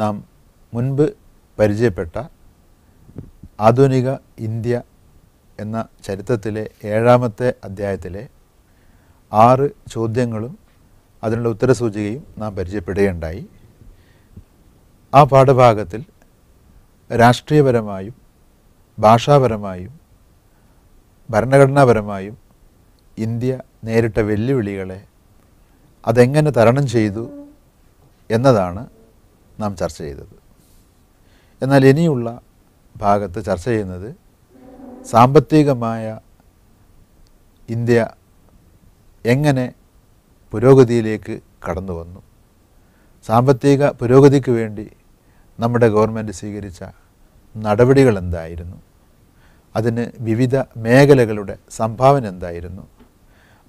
നാം മുൻപ് പരിചയപ്പെട്ട ആധുനിക ഇന്ത്യ എന്ന ചരിത്രത്തിലെ ഏഴാമത്തെ അധ്യായത്തിലെ ആറ് ചോദ്യങ്ങളും അതിനുള്ള ഉത്തരസൂചികയും നാം പരിചയപ്പെടുകയുണ്ടായി. ആ പാഠഭാഗത്തിൽ രാഷ്ട്രീയപരമായും ഭാഷാപരമായും ഭരണഘടനാപരമായും ഇന്ത്യ നേരിട്ട വെല്ലുവിളികളെ അതെങ്ങനെ തരണം ചെയ്തു എന്നതാണ് നാം ചർച്ച ചെയ്തത്. എന്നാൽ ഇനിയുള്ള ഭാഗത്ത് ചർച്ച ചെയ്യുന്നത് സാമ്പത്തികമായ ഇന്ത്യ എങ്ങനെ പുരോഗതിയിലേക്ക് കടന്നു വന്നു. സാമ്പത്തിക പുരോഗതിക്ക് വേണ്ടി നമ്മുടെ ഗവൺമെന്റ് സ്വീകരിച്ച നടപടികൾ എന്തായിരുന്നു? അതിന് വിവിധ മേഖലകളുടെ സംഭാവന എന്തായിരുന്നു?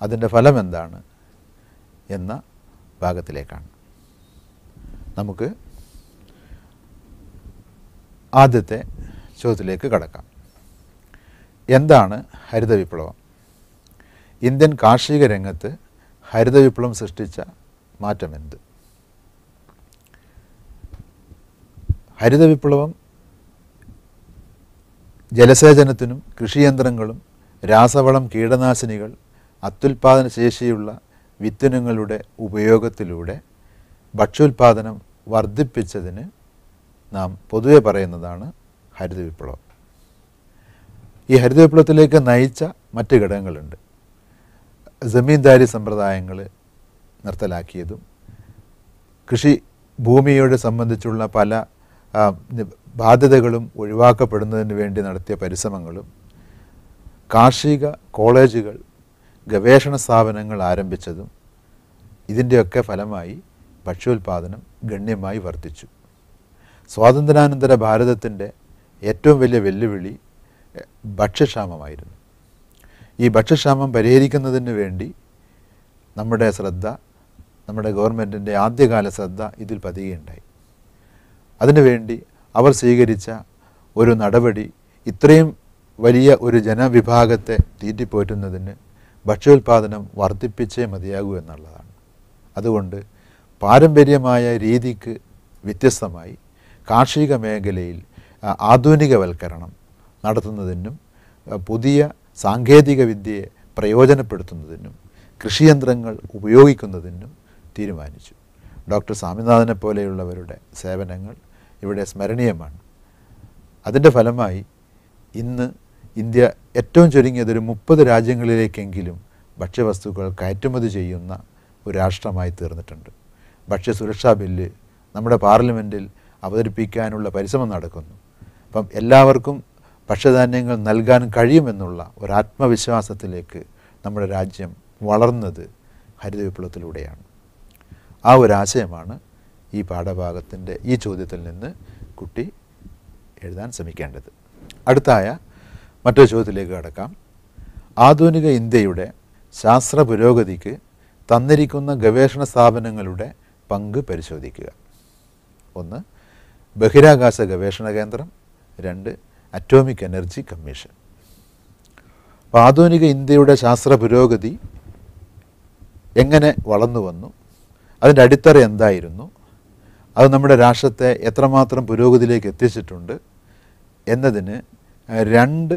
അതിന്റെ ഫലം എന്താണ്? എന്ന ഭാഗത്തിലേക്കാണ്. നമുക്ക് ആദ്യത്തെ ചോദ്യത്തിലേക്ക് കടക്കാം. എന്താണ് ഹരിത വിപ്ലവം? ഇന്ത്യൻ കാർഷിക രംഗത്ത് ഹരിത വിപ്ലവം സൃഷ്ടിച്ച മാറ്റമെന്ത് ഹരിത വിപ്ലവം ജലസേചനത്തിനും കൃഷിയന്ത്രങ്ങളും രാസവളം കീടനാശിനികൾ അത്യുൽപാദന ശേഷിയുള്ള വിത്തിനങ്ങളുടെ ഉപയോഗത്തിലൂടെ ഭക്ഷ്യോൽപാദനം വർദ്ധിപ്പിച്ചതിന് നാം പൊതുവെ പറയുന്നതാണ് ഹരിത വിപ്ലവം ഈ ഹരിത വിപ്ലവത്തിലേക്ക് നയിച്ച മറ്റ് ഘടകങ്ങളുണ്ട്. ജമീന്ദാരി സമ്പ്രദായങ്ങൾ നിർത്തലാക്കിയതും കൃഷി ഭൂമിയോട് സംബന്ധിച്ചുള്ള പല ബാധ്യതകളും ഒഴിവാക്കപ്പെടുന്നതിന് വേണ്ടി നടത്തിയ പരിശ്രമങ്ങളും കാർഷിക കോളേജുകൾ ഗവേഷണ സ്ഥാപനങ്ങൾ ആരംഭിച്ചതും ഇതിന്റെയൊക്കെ ഫലമായി ഭക്ഷ്യോൽപാദനം ഗണ്യമായി വർദ്ധിച്ചു. സ്വാതന്ത്ര്യാനന്തര ഭാരതത്തിന്റെ ഏറ്റവും വലിയ വെല്ലുവിളി ഭക്ഷ്യക്ഷാമമായിരുന്നു. ഈ ഭക്ഷ്യക്ഷാമം പരിഹരിക്കുന്നതിന് വേണ്ടി നമ്മുടെ ശ്രദ്ധ നമ്മുടെ ഗവൺമെന്റിന്റെ ആദ്യകാല ശ്രദ്ധ ഇതിൽ പതിയുകയുണ്ടായി. അതിനുവേണ്ടി അവർ സ്വീകരിച്ച ഒരു നടപടി ഇത്രയും വലിയ ഒരു ജനവിഭാഗത്തെ തീറ്റിപ്പോറ്റുന്നതിന് ഭക്ഷ്യോൽപാദനം വർദ്ധിപ്പിച്ചേ മതിയാകൂ എന്നുള്ളതാണ്. അതുകൊണ്ട് പാരമ്പര്യമായ രീതിക്ക് വ്യത്യസ്തമായി കാർഷിക മേഖലയിൽ ആധുനികവൽക്കരണം നടത്തുന്നതിനും പുതിയ സാങ്കേതിക വിദ്യയെ പ്രയോജനപ്പെടുത്തുന്നതിനും കൃഷിയന്ത്രങ്ങൾ ഉപയോഗിക്കുന്നതിനും തീരുമാനിച്ചു. ഡോക്ടർ സ്വാമിനാഥനെ പോലെയുള്ളവരുടെ സേവനങ്ങൾ ഇവിടെ സ്മരണീയമാണ്. അതിന്റെ ഫലമായി ഇന്ന് ഇന്ത്യ ഏറ്റവും ചുരുങ്ങിയതൊരു മുപ്പത് രാജ്യങ്ങളിലേക്കെങ്കിലും ഭക്ഷ്യവസ്തുക്കൾ കയറ്റുമതി ചെയ്യുന്ന ഒരു രാഷ്ട്രമായി തീർന്നിട്ടുണ്ട്. ഭക്ഷ്യസുരക്ഷാ ബില്ല് നമ്മുടെ പാർലമെന്റിൽ അവതരിപ്പിക്കാനുള്ള പരിശ്രമം നടക്കുന്നു. അപ്പം എല്ലാവർക്കും ഭക്ഷ്യധാന്യങ്ങൾ നൽകാൻ കഴിയുമെന്നുള്ള ഒരു ആത്മവിശ്വാസത്തിലേക്ക് നമ്മുടെ രാജ്യം വളർന്നത് ഹരിത വിപ്ലവത്തിലൂടെയാണ് ആ ഒരു ആശയമാണ് ഈ പാഠഭാഗത്തിന്റെ ഈ ചോദ്യത്തിൽ നിന്ന് കുട്ടി എഴുതാൻ ശ്രമിക്കേണ്ടത്. അടുത്തായ മറ്റൊരു ചോദ്യത്തിലേക്ക് കടക്കാം. ആധുനിക ഇന്ത്യയുടെ ശാസ്ത്ര പുരോഗതിക്ക് തന്നിരിക്കുന്ന ഗവേഷണ സ്ഥാപനങ്ങളുടെ പങ്ക് പരിശോധിക്കുക. ഒന്ന് ബഹിരാകാശ ഗവേഷണ കേന്ദ്രം രണ്ട് അറ്റോമിക് എനർജി കമ്മീഷൻ അപ്പോൾ ആധുനിക ഇന്ത്യയുടെ ശാസ്ത്ര പുരോഗതി എങ്ങനെ വളർന്നു വന്നു അതിന്റെ അടിത്തറ എന്തായിരുന്നു അത് നമ്മുടെ രാഷ്ട്രത്തെ എത്രമാത്രം പുരോഗതിയിലേക്ക് എത്തിച്ചിട്ടുണ്ട് എന്നതിന് രണ്ട്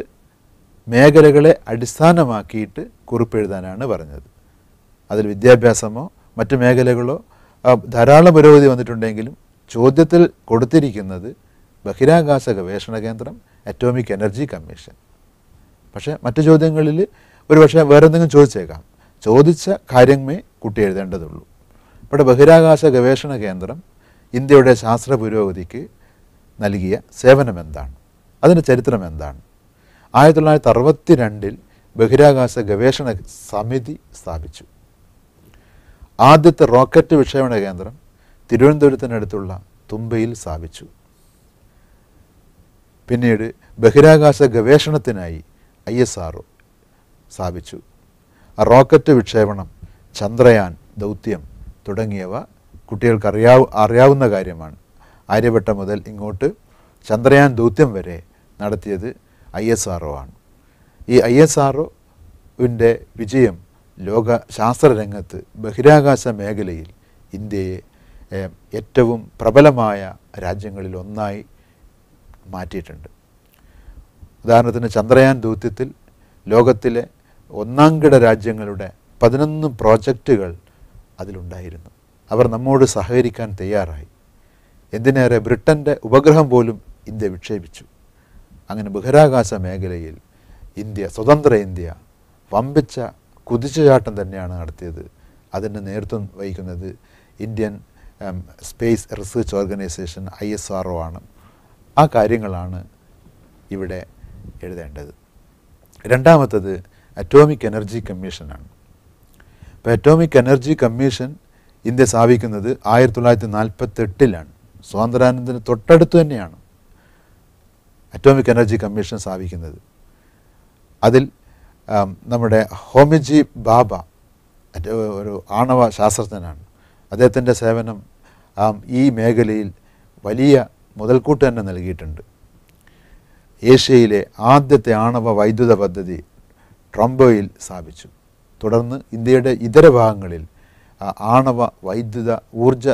മേഖലകളെ അടിസ്ഥാനമാക്കിയിട്ട് കുറിപ്പെഴുതാനാണ് പറഞ്ഞത്. അതിൽ വിദ്യാഭ്യാസമോ മറ്റു മേഖലകളോ ധാരാളം പുരോഗതി വന്നിട്ടുണ്ടെങ്കിലും ചോദ്യത്തിൽ കൊടുത്തിരിക്കുന്നത് ബഹിരാകാശ ഗവേഷണ കേന്ദ്രം അറ്റോമിക് എനർജി കമ്മീഷൻ പക്ഷേ മറ്റു ചോദ്യങ്ങളിൽ ഒരു പക്ഷേ വേറെ എന്തെങ്കിലും ചോദിച്ചേക്കാം. ചോദിച്ച കാര്യമേ കുട്ടി എഴുതേണ്ടതുള്ളൂ. ഇവിടെ ബഹിരാകാശ ഗവേഷണ കേന്ദ്രം ഇന്ത്യയുടെ ശാസ്ത്ര പുരോഗതിക്ക് നൽകിയ സേവനം എന്താണ്? അതിന്റെ ചരിത്രം എന്താണ്? ആയിരത്തി തൊള്ളായിരത്തി അറുപത്തി രണ്ടിൽ ബഹിരാകാശ ഗവേഷണ സമിതി സ്ഥാപിച്ചു. ആദ്യത്തെ റോക്കറ്റ് വിക്ഷേപണ കേന്ദ്രം തിരുവനന്തപുരത്തിനടുത്തുള്ള തുമ്പയിൽ സ്ഥാപിച്ചു. പിന്നീട് ബഹിരാകാശ ഗവേഷണത്തിനായി ഐ എസ് ആർ സ്ഥാപിച്ചു. റോക്കറ്റ് വിക്ഷേപണം ചന്ദ്രയാൻ ദൗത്യം തുടങ്ങിയവ കുട്ടികൾക്ക് അറിയാവ അറിയാവുന്ന കാര്യമാണ്. ആര്യവട്ടം മുതൽ ഇങ്ങോട്ട് ചന്ദ്രയാൻ ദൗത്യം വരെ നടത്തിയത് ഐ എസ് ആർ ആണ്. ഈ ഐ എസ് ആർ വിജയം ലോക ശാസ്ത്രരംഗത്ത് ബഹിരാകാശ മേഖലയിൽ ഇന്ത്യയെ ഏറ്റവും പ്രബലമായ രാജ്യങ്ങളിൽ ഒന്നായി മാറ്റിയിട്ടുണ്ട്. ഉദാഹരണത്തിന് ചന്ദ്രയാൻ ദൗത്യത്തിൽ ലോകത്തിലെ ഒന്നാംകിട രാജ്യങ്ങളുടെ പതിനൊന്ന് പ്രോജക്റ്റുകൾ അതിലുണ്ടായിരുന്നു. അവർ നമ്മോട് സഹകരിക്കാൻ തയ്യാറായി. എന്തിനേറെ ബ്രിട്ടന്റെ ഉപഗ്രഹം പോലും ഇന്ത്യ വിക്ഷേപിച്ചു. അങ്ങനെ ബഹിരാകാശ മേഖലയിൽ ഇന്ത്യ സ്വതന്ത്ര ഇന്ത്യ വമ്പിച്ച കുതിച്ചുചാട്ടം തന്നെയാണ് നടത്തിയത്. അതിന്റെ നേതൃത്വം വഹിക്കുന്നത് Indian space research organisation I S R O ആണ്. ആ കാര്യങ്ങളാണ് ഇവിടെ എഴുതേണ്ടത്. രണ്ടാമത്തത് അറ്റോമിക് എനർജി കമ്മീഷനാണ് ഇപ്പോൾ അറ്റോമിക് എനർജി കമ്മീഷൻ ഇന്ത്യ സ്ഥാപിക്കുന്നത് ആയിരത്തി തൊള്ളായിരത്തി നാൽപ്പത്തെട്ടിലാണ് സ്വാതന്ത്ര്യാനന്ദന് തൊട്ടടുത്ത് തന്നെയാണ് അറ്റോമിക് എനർജി കമ്മീഷൻ സ്ഥാപിക്കുന്നത്. അതിൽ നമ്മുടെ ഹോമിജി ബാബ ഒരു ആണവ ശാസ്ത്രജ്ഞനാണ്. അദ്ദേഹത്തിന്റെ സേവനം ഈ മേഖലയിൽ വലിയ മുതൽക്കൂട്ട് തന്നെ നൽകിയിട്ടുണ്ട്. ഏഷ്യയിലെ ആദ്യത്തെ ആണവ വൈദ്യുത പദ്ധതി ട്രംബോയിൽ സ്ഥാപിച്ചു. തുടർന്ന് ഇന്ത്യയുടെ ഇതര ഭാഗങ്ങളിൽ ആണവ വൈദ്യുത ഊർജ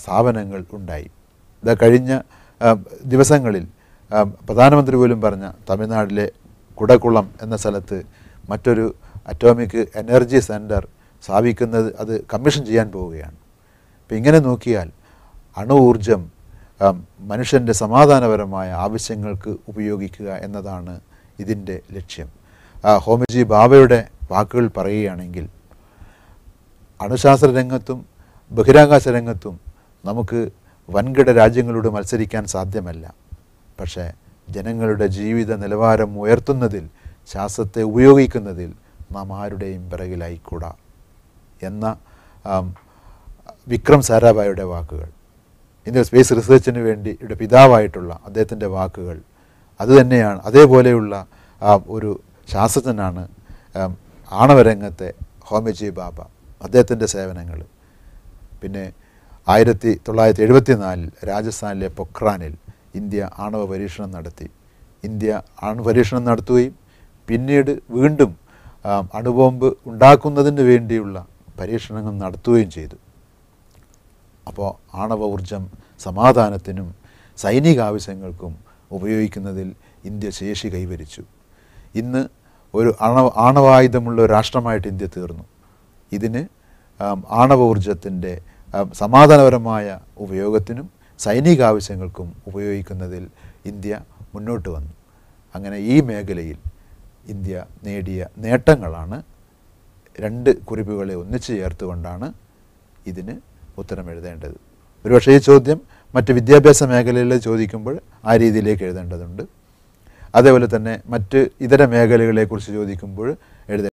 സ്ഥാപനങ്ങൾ ഉണ്ടായി. ഇത് കഴിഞ്ഞ ദിവസങ്ങളിൽ പ്രധാനമന്ത്രി പോലും പറഞ്ഞ തമിഴ്നാട്ടിലെ കുടക്കുളം എന്ന സ്ഥലത്ത് മറ്റൊരു അറ്റോമിക് എനർജി സെന്റർ സ്ഥാപിക്കുന്നത് അത് കമ്മീഷൻ ചെയ്യാൻ പോവുകയാണ്. അപ്പം ഇങ്ങനെ നോക്കിയാൽ അണു ഊർജം ആം, മനുഷ്യന്റെ സമാധാനപരമായ ആവശ്യങ്ങൾക്ക് ഉപയോഗിക്കുക എന്നതാണ് ഇതിന്റെ ലക്ഷ്യം. ഹോമിജി ബാബയുടെ വാക്കുകൾ പറയുകയാണെങ്കിൽ അണുശാസ്ത്ര രംഗത്തും ബഹിരാകാശ രംഗത്തും നമുക്ക് വൻകിട രാജ്യങ്ങളോട് മത്സരിക്കാൻ സാധ്യമല്ല. പക്ഷേ ജനങ്ങളുടെ ജീവിത നിലവാരം ഉയർത്തുന്നതിൽ ശാസ്ത്രത്തെ ഉപയോഗിക്കുന്നതിൽ നാം ആരുടെയും പിറകിലായിക്കൂടാ. എന്ന വിക്രം സാരാഭായിയുടെ വാക്കുകൾ. ഇന്ത്യൻ സ്പേസ് റിസർച്ചിന് വേണ്ടി ഇവിടെ പിതാവായിട്ടുള്ള അദ്ദേഹത്തിന്റെ വാക്കുകൾ. അതുതന്നെയാണ് അതേപോലെയുള്ള ഒരു ശാസ്ത്രജ്ഞനാണ് ആണവരംഗത്തെ ഹോമിജി ബാബ. അദ്ദേഹത്തിന്റെ സേവനങ്ങൾ. പിന്നെ ആയിരത്തി തൊള്ളായിരത്തി എഴുപത്തി നാലിൽ രാജസ്ഥാനിലെ പൊഖ്രാനിൽ ഇന്ത്യ ആണവ പരീക്ഷണം നടത്തി. ഇന്ത്യ ആണവ പരീക്ഷണം നടത്തുകയും പിന്നീട് വീണ്ടും അണുബോംബ് ഉണ്ടാക്കുന്നതിന് വേണ്ടിയുള്ള പരീക്ഷണങ്ങൾ നടത്തുകയും ചെയ്തു. അപ്പോൾ ആണവ ഊർജം സമാധാനത്തിനും സൈനിക ആവശ്യങ്ങൾക്കും ഉപയോഗിക്കുന്നതിൽ ഇന്ത്യ ശേഷി കൈവരിച്ചു. ഇന്ന് ഒരു ആണവ ആണവായുധമുള്ള രാഷ്ട്രമായിട്ട് ഇന്ത്യ തീർന്നു. ഇതിന് ആണവ ഊർജത്തിന്റെ സമാധാനപരമായ ഉപയോഗത്തിനും സൈനിക ആവശ്യങ്ങൾക്കും ഉപയോഗിക്കുന്നതിൽ ഇന്ത്യ മുന്നോട്ട് വന്നു. അങ്ങനെ ഈ മേഖലയിൽ ഇന്ത്യ നേടിയ നേട്ടങ്ങളാണ് രണ്ട് കുറിപ്പുകളെ ഒന്നിച്ചു ചേർത്തുകൊണ്ടാണ് ഇതിന് ഉത്തരം എഴുതേണ്ടത്. ഒരുപക്ഷേ ഈ ചോദ്യം മറ്റ് വിദ്യാഭ്യാസ മേഖലയിൽ ചോദിക്കുമ്പോൾ ആ രീതിയിലേക്ക് എഴുതേണ്ടതുണ്ട്. അതേപോലെ തന്നെ മറ്റ് ഇതര മേഖലകളെക്കുറിച്ച് ചോദിക്കുമ്പോൾ എഴുതേണ്ടത്